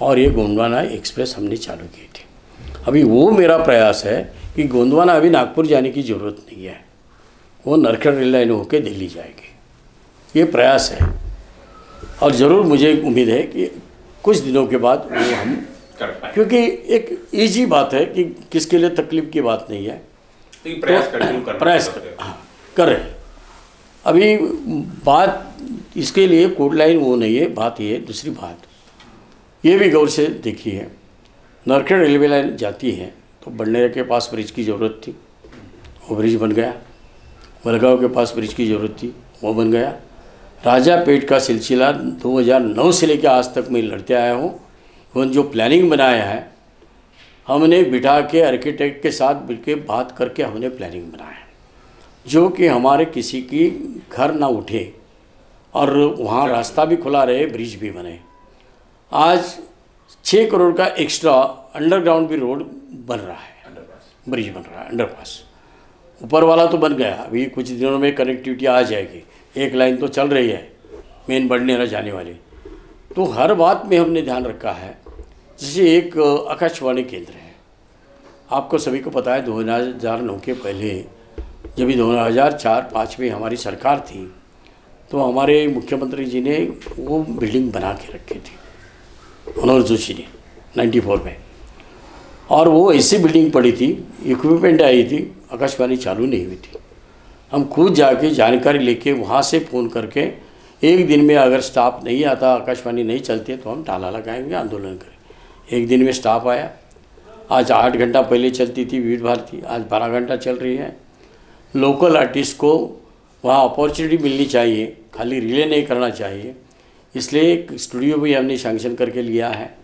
और ये गोंडवाना एक्सप्रेस हमने चालू की थी। अभी वो मेरा प्रयास है कि गोंदवाना अभी नागपुर जाने की ज़रूरत नहीं है। वो नरखड़ रेल लाइन होकर दिल्ली जाएगी। ये प्रयास है। और ज़रूर मुझे उम्मीद है कि कुछ दिनों के बाद वो हम कर पाए क्योंकि एक ईजी बात है कि किसके लिए तकलीफ़ की बात नहीं है। लेकिन प्रयास प्रयास कर हाँ। कर। रहे अभी बात इसके लिए कोड लाइन वो नहीं है बात ये है दूसरी बात। ये भी गौर से देखी है नरखेड़ रेलवे लाइन जाती है तो बंडेरा के पास ब्रिज की ज़रूरत थी वो ब्रिज बन गया। वलगांव के पास ब्रिज की ज़रूरत थी वो बन गया। राजा पेट का सिलसिला 2009 से लेकर आज तक मैं लड़ते आया हूँ। इवन जो प्लानिंग बनाया है हमने बिठा के आर्किटेक्ट के साथ मिलके बात करके हमने प्लानिंग बनाया। जो कि हमारे किसी की घर ना उठे और वहाँ रास्ता भी खुला रहे ब्रिज भी बने। आज छः करोड़ का एक्स्ट्रा अंडरग्राउंड भी रोड बन रहा है। ब्रिज बन रहा है अंडरपास ऊपर वाला तो बन गया। अभी कुछ दिनों में कनेक्टिविटी आ जाएगी। एक लाइन तो चल रही है मेन बढ़ने जाने वाली। तो हर बात में हमने ध्यान रखा है। जैसे एक आकाशवाणी केंद्र है। आपको सभी को पता है, दो हज़ार नौ के पहले जब दो हज़ार चार पाँच में हमारी सरकार थी तो हमारे मुख्यमंत्री जी ने वो बिल्डिंग बना के रखी थी, मनोहर जोशी ने 94 में। और वो ऐसी बिल्डिंग पड़ी थी इक्विपमेंट आई थी, आकाशवाणी चालू नहीं हुई थी। हम खुद जाके जानकारी लेके वहाँ से फ़ोन करके, एक दिन में अगर स्टाफ नहीं आता, आकाशवाणी नहीं चलती तो हम ताला लगाएँगे, आंदोलन करें एक दिन में स्टाफ आया। आज आठ घंटा पहले चलती थी विविध भारती आज बारह घंटा चल रही है। लोकल आर्टिस्ट को वहाँ अपॉर्चुनिटी मिलनी चाहिए। खाली रिले नहीं करना चाहिए। इसलिए एक स्टूडियो भी हमने सैंक्शन करके लिया है।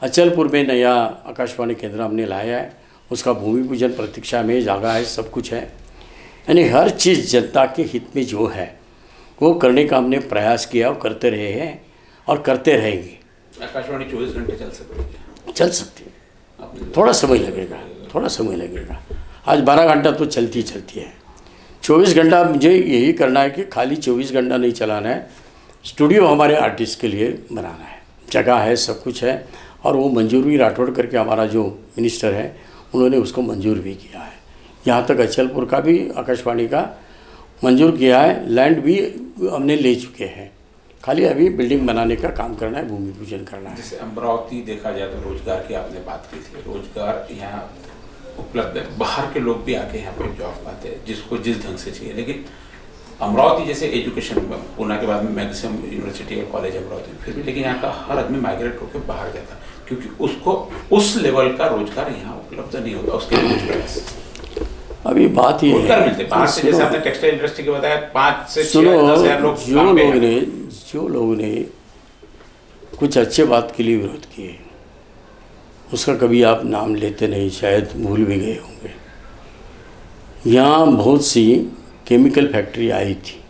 अचलपुर में नया आकाशवाणी केंद्र हमने लाया है। उसका भूमि पूजन, प्रतीक्षा में जागा है, सब कुछ है। यानी हर चीज़ जनता के हित में जो है, वो करने का हमने प्रयास किया और करते रहे हैं और करते रहेंगे। आकाशवाणी चौबीस घंटे चल सकती है। चल सकती है। थोड़ा समय लगेगा थोड़ा समय लगेगा। आज बारह घंटा तो चलती ही चलती है। चौबीस घंटा मुझे यही करना है कि खाली चौबीस घंटा नहीं चलाना है स्टूडियो हमारे आर्टिस्ट के लिए बनाना है। जगह है सब कुछ है और वो मंजूर भी राठौड़ करके हमारा जो मिनिस्टर है उन्होंने उसको मंजूर भी किया है। यहाँ तक अचलपुर का भी आकाशवाणी का मंजूर किया है लैंड भी हमने ले चुके हैं। खाली अभी बिल्डिंग बनाने का काम करना है भूमि पूजन करना है। जैसे अमरावती देखा जाए तो रोज़गार की आपने बात की थी। रोज़गार यहाँ उपलब्ध है। बाहर के लोग भी आके यहाँ पे जॉब पाते हैं जिसको जिस ढंग से चाहिए। लेकिन अमरावती जैसे एजुकेशन पूना के बाद में मैक्सिमम यूनिवर्सिटी और कॉलेज अमरावती फिर भी लेकिन यहाँ का हर आदमी माइग्रेट होकर बाहर जाता है क्योंकि उसको उस लेवल का रोज़गार यहाँ उपलब्ध नहीं होता उसके लिए कुछ प्रयास। अभी बात ये है। मिलते बाहर से जैसे आपने टेक्सटाइल इंडस्ट्री के बताया पाँच से सुनो लोग जो लोग ने जो लोगों ने कुछ अच्छे बात के लिए विरोध किए। उसका कभी आप नाम लेते नहीं, शायद भूल भी गए होंगे। यहाँ बहुत सी केमिकल फैक्ट्री आई थी।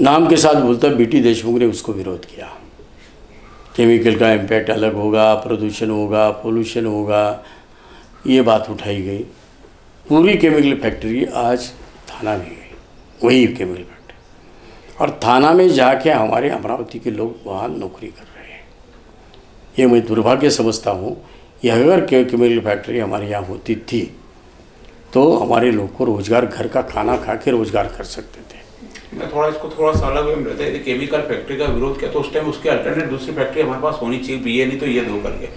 नाम के साथ बोलता, बीटी देशमुख ने उसको विरोध किया। केमिकल का इम्पैक्ट अलग होगा, प्रदूषण होगा, पोल्यूशन होगा। ये बात उठाई गई। पूरी केमिकल फैक्ट्री आज थाना में गई वही केमिकल फैक्ट्री। और थाना में जाके हमारे अमरावती के लोग वहाँ नौकरी कर रहे हैं। ये मैं दुर्भाग्य समझता हूँ। ये अगर केमिकल फैक्ट्री हमारे यहाँ होती थी तो हमारे लोग को रोज़गार, घर का खाना खा के रोज़गार कर सकते थे। मैं थोड़ा इसको थोड़ा सा अलग में रहता है। केमिकल फैक्ट्री का विरोध किया तो उस टाइम उसके अल्टरनेट दूसरी फैक्ट्री हमारे पास होनी चाहिए ये नहीं तो ये दो करके।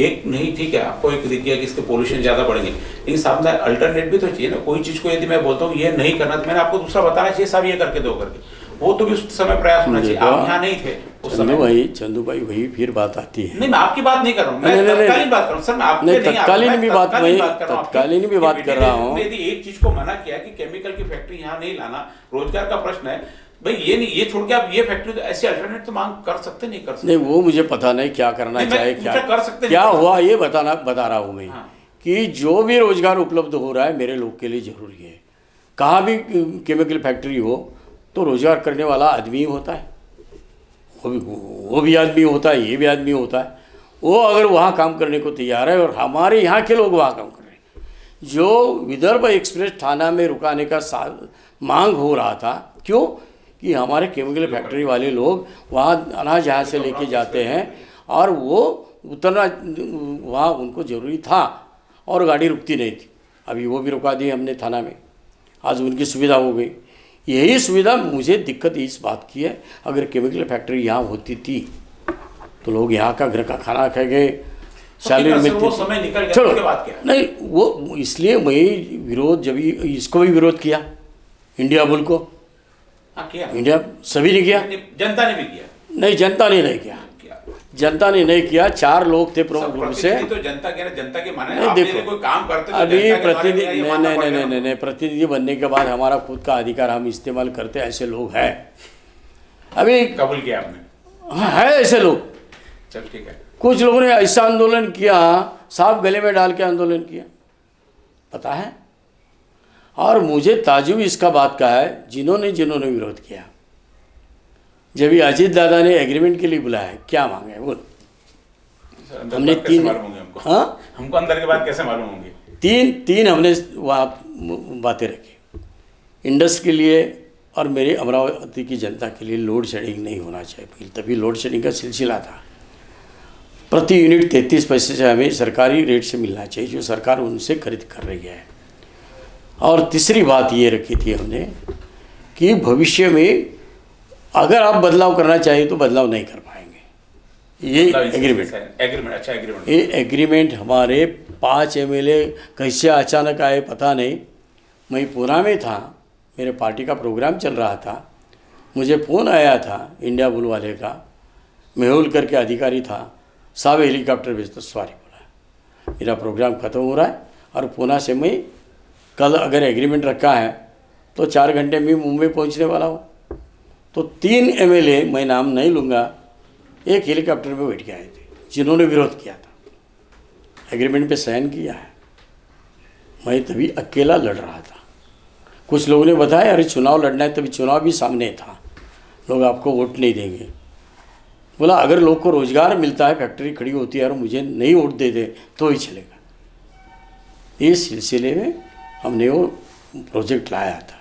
एक नहीं, ठीक है, आपको एक दिख गया कि इसके पोल्यूशन ज़्यादा बढ़ेंगे। लेकिन सामने अल्टरनेट भी तो चाहिए ना, कोई चीज़ को यदि मैं बोलता हूँ, ये नहीं करना तो मैंने आपको दूसरा बताना चाहिए, साहब, ये करके दो करके। वो तो भी उस समय प्रयास होना चाहिए। आप यहाँ नहीं थे उस समय। भाई चंदू भाई वही फिर बात आती है। नहीं मैं आपकी बात नहीं कर रहा हूँ। मैं तत्कालीन बात कर रहा हूँ। सर मैं आपके नहीं, तत्कालीन भी बात वही- कर रहा हूँ। तत्कालीन भी बात कर रहा हूँ। यदि एक चीज़ को मना किया कि केमिकल की फैक्ट्री यहाँ नहीं लाना रोज़गार का प्रश्न है। भाई ये नहीं ये छोड़ के आप ये फैक्ट्री तो ऐसे अल्टरनेट तो मांग कर सकते नहीं कर सकते। नहीं वो मुझे पता नहीं क्या करना चाहिए क्या कर सकते क्या हुआ ये बताना बता रहा हूँ मैं। हाँ। कि जो भी रोज़गार उपलब्ध हो रहा है मेरे लोग के लिए ज़रूरी है। कहाँ भी केमिकल फैक्ट्री हो तो रोज़गार करने वाला आदमी होता है। वो भी वो भी आदमी होता है, ये भी आदमी होता है। वो अगर वहाँ काम करने को तैयार है और हमारे यहाँ के लोग वहाँ काम कर रहे हैं। जो विदर्भ एक्सप्रेस थाना में रुकाने का मांग हो रहा था, क्यों? कि हमारे केमिकल फैक्ट्री वाले लोग वहाँ अनाज यहाँ से लेके जाते हैं और वो उतरना, वहाँ उनको ज़रूरी था और गाड़ी रुकती नहीं थी। अभी वो भी रुका दी हमने थाना में। आज उनकी सुविधा हो गई। यही सुविधा मुझे दिक्कत इस बात की है। अगर केमिकल फैक्ट्री यहाँ होती थी तो लोग यहाँ का घर का खाना खा गए सैलरी में वो समय निकल गया चलो बात क्या? नहीं वो इसलिए मैं विरोध जब इसको भी विरोध किया इंडिया बुल को। आ, किया। इंडिया सभी ने किया। जनता ने भी किया। नहीं जनता ने नहीं किया। जनता ने नहीं किया चार लोग थे प्रमुख रूप से। तो जनता के जनता के माने नहीं, देखो, कोई काम करते तो अभी प्रतिनिधि नहीं नहीं नहीं नहीं नहीं नहीं प्रतिनिधि बनने के बाद हमारा खुद का अधिकार हम इस्तेमाल करते ऐसे लोग हैं। अभी। कबूल किया आपने? हाँ, है ऐसे लोग। चल ठीक है। कुछ लोगों ने ऐसा आंदोलन किया साफ़ गले में डाल के आंदोलन किया। पता है? और मुझे ताजुब इसका बात का है जिन्होंने जिन्होंने विरोध किया। जब अजीत दादा ने एग्रीमेंट के लिए बुलाया है, क्या मांगे? बोल। हमने तीन- हाँ? हमको अंदर की बात कैसे मालूम होंगी? तीन तीन हमने वहाँ बातें रखी। इंडस के लिए और मेरे अमरावती की जनता के लिए लोड शेडिंग नहीं होना चाहिए। तभी लोड शेडिंग का सिलसिला था। प्रति यूनिट तैंतीस पैसे से हमें सरकारी रेट से मिलना चाहिए जो सरकार उनसे खरीद कर रही है। और तीसरी बात ये रखी थी हमने कि भविष्य में अगर आप बदलाव करना चाहिए तो बदलाव नहीं कर पाएँगे। ये एग्रीमेंट एग्रीमेंट अच्छा एग्रीमेंट ये एग्रीमेंट हमारे पाँच एमएलए कैसे अचानक आए पता नहीं। मैं पूना में था मेरे पार्टी का प्रोग्राम चल रहा था। मुझे फ़ोन आया था इंडिया बुल वाले का। मेहुल करके अधिकारी था साहब हेलीकॉप्टर भेज तो सॉरी बोला। मेरा प्रोग्राम ख़त्म हो रहा है और पूना से मैं कल अगर एग्रीमेंट रखा है तो चार घंटे में मुंबई पहुँचने वाला हूँ। तो तीन एमएलए मैं नाम नहीं लूँगा, एक हेलीकॉप्टर में बैठ के आए थे, जिन्होंने विरोध किया था। एग्रीमेंट पे साइन किया है। मैं तभी अकेला लड़ रहा था। कुछ लोगों ने बताया, अरे चुनाव लड़ना है, तभी चुनाव भी सामने था। लोग आपको वोट नहीं देंगे। बोला, अगर लोग को रोज़गार मिलता है फैक्ट्री खड़ी होती है और मुझे नहीं वोट दे दे तो ही चलेगा। इस सिलसिले में हमने वो प्रोजेक्ट लाया था।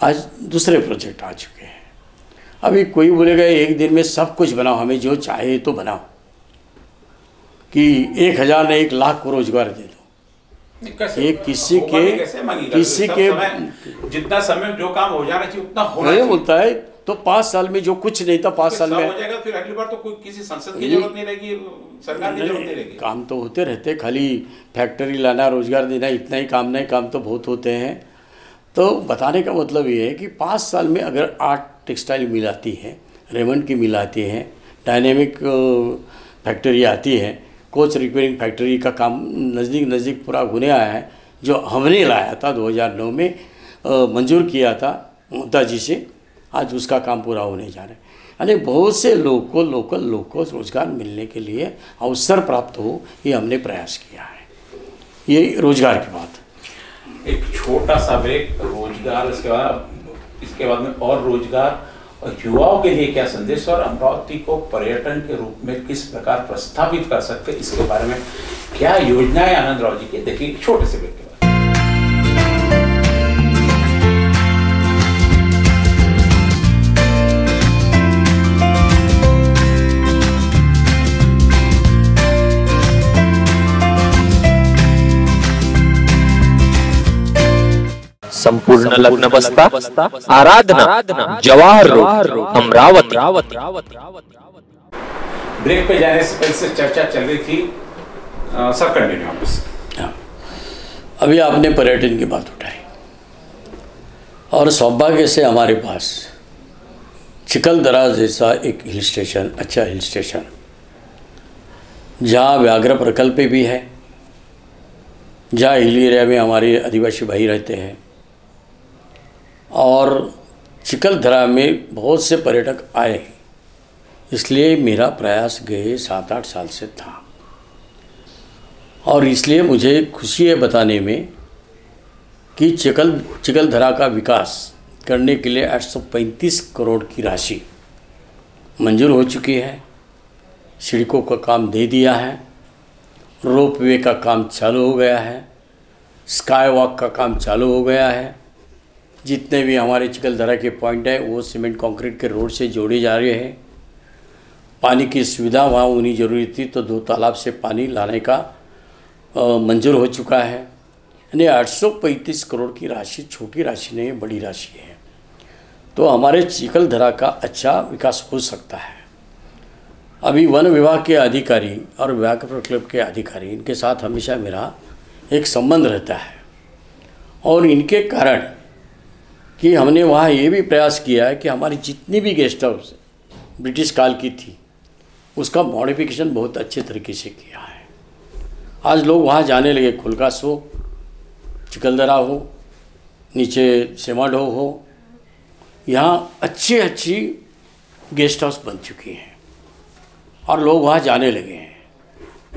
आज दूसरे प्रोजेक्ट आ चुके अभी कोई बोलेगा एक दिन में सब कुछ बनाओ हमें जो चाहे तो बनाओ। कि एक हज़ार ने एक लाख को रोज़गार दे दो। ये किसी के- किसी के- जितना समय जो काम हो जाना चाहिए उतना होना नहीं बोलता है तो पाँच साल में जो कुछ नहीं था पाँच साल में हो जाएगा फिर अगली बार तो कोई किसी संसद की ज़रूरत नहीं रहेगी सरकार की ज़रूरत नहीं, रहेगी। काम तो होते रहते खाली फैक्ट्री लाना रोज़गार देना इतना ही काम नहीं काम तो बहुत होते हैं। तो बताने का मतलब ये है कि पाँच साल में अगर आठ टेक्सटाइल मिल आती है रेमंड की मिल आती है, डायनेमिक फैक्ट्री आती है, कोच रिपेयरिंग फैक्ट्री का काम नज़दीक नज़दीक पूरा होने आया है, जो हमने लाया था 2009 में मंजूर किया था ममता जी से, आज उसका काम पूरा होने जा रहा है। यानी बहुत से लोग को लोकल लोग को रोज़गार मिलने के लिए अवसर प्राप्त हो, ये हमने प्रयास किया है। ये रोज़गार की बात। एक छोटा सा ब्रेक, रोज़गार, इसके बाद इसके बाद में और रोज़गार और युवाओं के लिए क्या संदेश और अमरावती को पर्यटन के रूप में किस प्रकार प्रस्थापित कर सकते इसके बारे में क्या योजनाएँ आनंद राव जी की? देखिए छोटे से ब्रेक संपूर्ण लग्न बसता आराधना जवाहर अमरावती। ब्रेक पे जाने से पहले से चर्चा चल रही थी अ, सर कंटिन्यू हाँ। अभी आपने पर्यटन की बात उठाई। और सौभाग्य से हमारे पास चिकल दराज जैसा एक हिल स्टेशन अच्छा हिल स्टेशन जहाँ व्याघ्र प्रकल्प भी है जहाँ हिल एरिया में हमारे आदिवासी भाई रहते हैं। और चिकलदरा में बहुत से पर्यटक आए इसलिए मेरा प्रयास गए सात आठ साल से था। और इसलिए मुझे खुशी है बताने में कि चिकल, चिकलधरा का विकास करने के लिए 835 करोड़ की राशि मंजूर हो चुकी है। सड़कों का काम दे दिया है। रोप वे का काम चालू हो गया है। स्काई वॉक का काम चालू हो गया है। जितने भी हमारे चिकलधरा के पॉइंट हैं, वो सीमेंट कंक्रीट के रोड से जोड़े जा रहे हैं। पानी की सुविधा वहाँ होनी ज़रूरी थी तो दो तालाब से पानी लाने का मंजूर हो चुका है। यानी 835 करोड़ की राशि, छोटी राशि नहीं, बड़ी राशि है। तो हमारे चिकलधरा का अच्छा विकास हो सकता है। अभी वन विभाग के अधिकारी और व्याघ्र प्रकल्प के अधिकारी, इनके साथ हमेशा मेरा एक संबंध रहता है। और इनके कारण कि हमने वहाँ ये भी प्रयास किया है कि हमारी जितनी भी गेस्ट हाउस ब्रिटिश काल की थी, उसका मॉडिफिकेशन बहुत अच्छे तरीके से किया है। आज लोग वहाँ जाने लगे खुलकास हो चिकलदरा हो, नीचे सेमाडो हो, यहाँ अच्छी अच्छी गेस्ट हाउस बन चुकी हैं और लोग वहाँ जाने लगे हैं।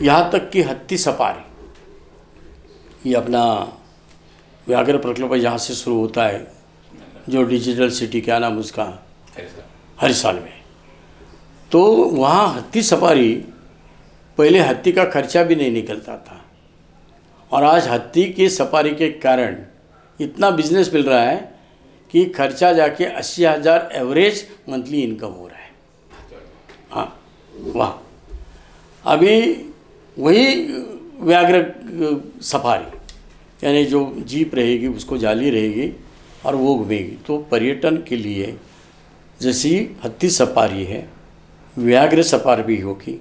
यहाँ तक कि हत्ती सफारी, ये अपना व्याघ्र प्रकल्प यहाँ से शुरू होता है। जो डिजिटल सिटी क्या नाम उसका? हर साल में। तो वहाँ हत्ती सफारी पहले हत्ती का खर्चा भी नहीं निकलता था। और आज हत्ती की सफारी के कारण इतना बिज़नेस मिल रहा है कि खर्चा जाके अस्सी हज़ार एवरेज मंथली इनकम हो रहा है। हाँ वाह। अभी वही व्याघ्र सफारी यानी जो जीप रहेगी उसको जाली रहेगी और वो घूमेगी तो पर्यटन के लिए जैसी हत्ती सफारी है, व्याघ्र सफारी भी होगी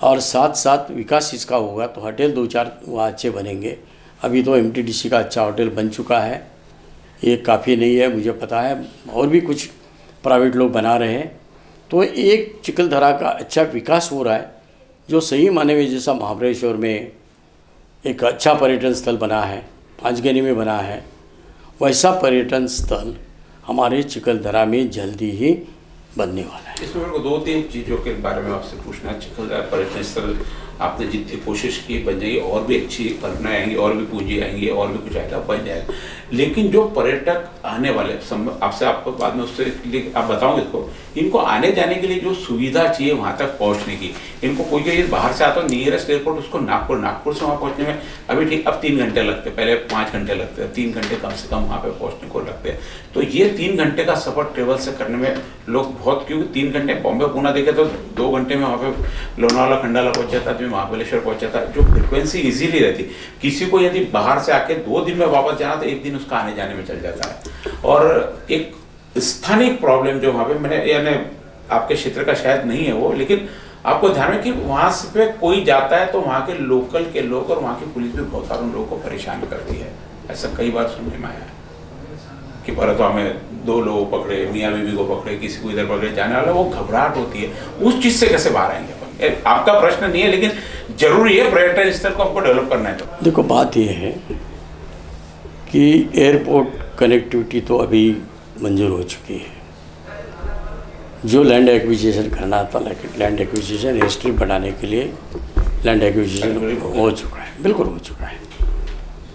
और साथ साथ विकास इसका होगा तो होटल दो चार वहाँ अच्छे बनेंगे। अभी तो एमटीडीसी का अच्छा होटल बन चुका है। ये काफ़ी नहीं है, मुझे पता है। और भी कुछ प्राइवेट लोग बना रहे हैं। तो एक चिकलधरा का अच्छा विकास हो रहा है, जो सही माने में जैसा महाबलेश्वर में एक अच्छा पर्यटन स्थल बना है, पाँचगनी में बना है। वैसा पर्यटन स्थल हमारे चिकलधरा में जल्दी ही बनने वाला है। इसमें को दो तीन चीज़ों के बारे में आपसे पूछना है। पर्यटन स्थल आपने जितनी कोशिश की बन जाएगी, और भी अच्छी कल्पनाएँ आएँगी, और भी पूंजी आएँगी, और भी कुछ आएगा, बन जाएगा। लेकिन जो पर्यटक आने वाले आपसे आपको बाद में उससे आप बताओगे इसको, इनको आने जाने के लिए जो सुविधा चाहिए वहाँ तक पहुँचने की, इनको कोई कोई बाहर से आता हो नियरेस्ट एयरपोर्ट उसको नागपुर नागपुर से वहाँ पहुँचने में अभी ठीक अब तीन घंटे लगते पहले पाँच घंटे लगते तीन घंटे कम से कम वहाँ पर पहुँचने को लगते हैं। तो ये तीन घंटे का सफ़र ट्रेवल से करने में लोग बहुत, क्योंकि तीन घंटे बॉम्बे पूना देखे तो दो घंटे में वहाँ पर लोनावाला, खंडाला पहुँच जाता आदमी महाबलेश्वर पहुँच जाता जो फ्रिक्वेंसी इजीली रहती। किसी को यदि बाहर से आके दो दिन में वापस जाना तो एक दिन उसका आने जाने में चल जाता है। और एक स्थानीय प्रॉब्लम जो वहाँ पे, मैंने, यानी आपके क्षेत्र का शायद नहीं है वो, लेकिन आपको ध्यान में कि वहाँ से कोई जाता है तो वहाँ के लोकल के लोग और वहाँ की पुलिस भी बहुत सारे लोगों को परेशान करती है। ऐसा कई बार सुनने में आया है कि परतवा में दो लोग पकड़े, मियाँ बीबी को पकड़े, किसी को इधर पकड़े, जाने वाला वो घबराहट होती है। उस चीज़ से कैसे बाहर आएँगे आपका प्रश्न नहीं है, लेकिन ज़रूरी है पर्यटन स्थल को हमको डेवलप करना है तो। देखो, बात यह है कि एयरपोर्ट कनेक्टिविटी तो अभी मंजूर हो चुकी है। जो लैंड एक्विजिशन करना था लैंड एक्विजिशन हिस्ट्री बनाने के लिए लैंड एक्विजिशन हो चुका है बिल्कुल हो चुका है।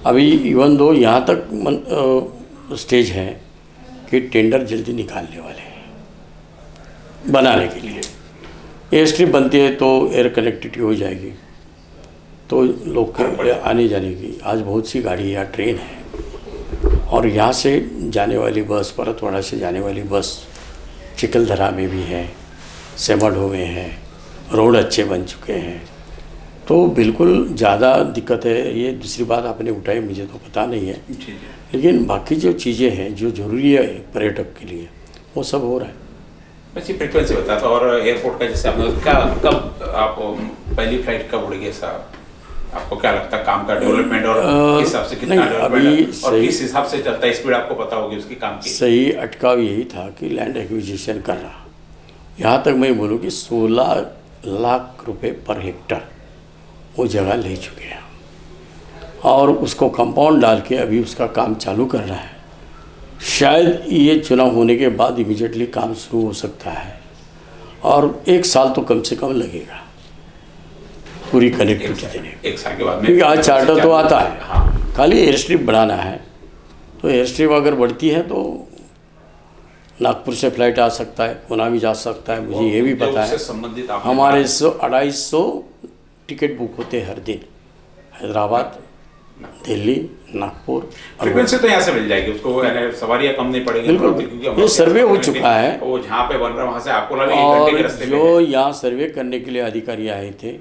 अभी इवन दो यहाँ तक मन, अ, स्टेज है कि टेंडर जल्दी निकालने वाले हैं बनाने के लिए। एयर स्ट्रिप बनती है तो एयर कनेक्टिविटी हो जाएगी तो लोग के आने जाने की आज बहुत सी गाड़ी या ट्रेन है और यहाँ से जाने वाली बस परतवाड़ा से जाने वाली बस चिकलधरा में भी है सेमडो में है रोड अच्छे बन चुके हैं। तो बिल्कुल ज़्यादा दिक्कत है। ये दूसरी बात आपने उठाई मुझे तो पता नहीं है। लेकिन बाकी जो चीज़ें हैं जो ज़रूरी है पर्यटक के लिए वो सब हो रहा है। वैसे फ्रीक्वेंसी बता था और एयरपोर्ट का जैसे आपने क्या कब आप पहली फ़्लाइट कब उड़ेगी साहब? आपको क्या लगता है काम का डेवलपमेंट और किस हिसाब से कितना डेवलपमेंट और किस हिसाब से चलता है? स्पीड आपको पता होगी उसकी काम की। सही अटकाव यही था कि लैंड एक्विजिशन कर रहा। यहाँ तक मैं बोलूँ कि 16 लाख रुपए पर हेक्टर वो जगह ले चुके हैं और उसको कंपाउंड डाल के अभी उसका काम चालू कर रहा है। शायद ये चुनाव होने के बाद इमिजिएटली काम शुरू हो सकता है। और एक साल तो कम से कम लगेगा। पूरी कनेक्टिविटी देने एक साल के बाद क्योंकि आज चार्टर तो आता है। हाँ। खाली एयर स्ट्रिप बढ़ाना है। तो एयर स्ट्रिप अगर बढ़ती है तो नागपुर से फ़्लाइट आ सकता है पुणे भी जा सकता है मुझे ये भी पता है। संबंधित हमारे सौ अढ़ाई सौ टिकट बुक होते हैं हर दिन। हैदराबाद दिल्ली नागपुर। फ्रीक्वेंसी तो यहाँ से मिल जाएगी उसको सवारियाँ कम नहीं पड़ेगी बिल्कुल। ये सर्वे हो चुका है। वो जहाँ पे बन रहा है वहाँ से अकोला भी एक घंटे के और जो यहाँ सर्वे करने के लिए अधिकारी आए थे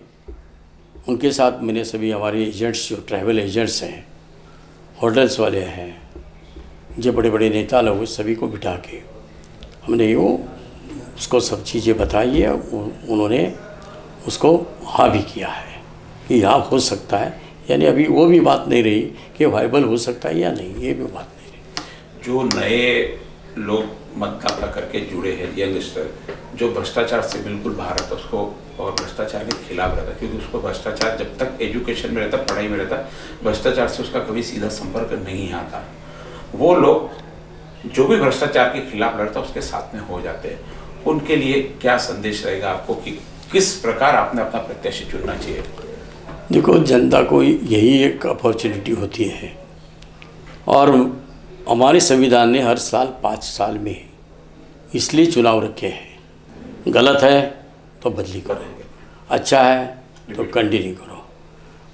उनके साथ मैंने सभी हमारे एजेंट्स जो ट्रैवल एजेंट्स हैं होटल्स वाले हैं, जो बड़े बड़े नेता लोग सभी को बिठा के हमने वो उसको सब चीज़ें बताई है उन्होंने उसको हाँ भी किया है कि हाँ हो सकता है। यानी अभी वो भी बात नहीं रही कि वाइबल हो सकता है या नहीं, ये भी बात नहीं रही। जो नए लोग मतदाता करके जुड़े हैं यंगस्टर, जो भ्रष्टाचार से बिल्कुल बाहर रहता उसको और भ्रष्टाचार के खिलाफ रहता क्योंकि उसको भ्रष्टाचार जब तक एजुकेशन में रहता, पढ़ाई में रहता, भ्रष्टाचार से उसका कभी सीधा संपर्क नहीं आता। वो लोग जो भी भ्रष्टाचार के खिलाफ लड़ता, उसके साथ में हो जाते हैं। उनके लिए क्या संदेश रहेगा आपको कि किस प्रकार आपने अपना प्रत्याशी चुनना चाहिए? देखो, जनता को यही एक अपॉर्चुनिटी होती है। और हमारे संविधान ने हर साल, पाँच साल में इसलिए चुनाव रखे हैं। गलत है तो बदली करो अच्छा है तो कंटिन्यू करो।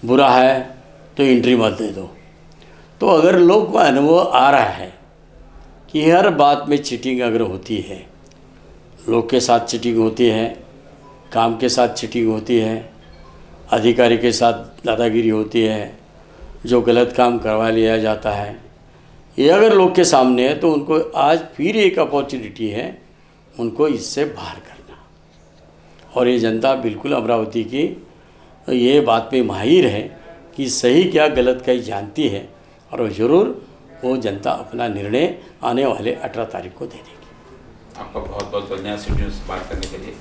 बुरा है तो इंट्री मत दे दो। तो अगर लोग को अनुभव आ रहा है कि हर बात में चीटिंग अगर होती है लोग के साथ चीटिंग होती है काम के साथ चीटिंग होती है अधिकारी के साथ दादागिरी होती है जो गलत काम करवा लिया जाता है ये अगर लोग के सामने है तो उनको आज फिर एक अपॉर्चुनिटी है, उनको इससे बाहर करना। और ये जनता बिल्कुल अमरावती की, ये बात में माहिर है कि सही क्या गलत क्या जानती है, और ज़रूर वो जनता अपना निर्णय आने वाले अठारह तारीख को दे देगी। आपका बहुत बहुत धन्यवाद बात करने के लिए।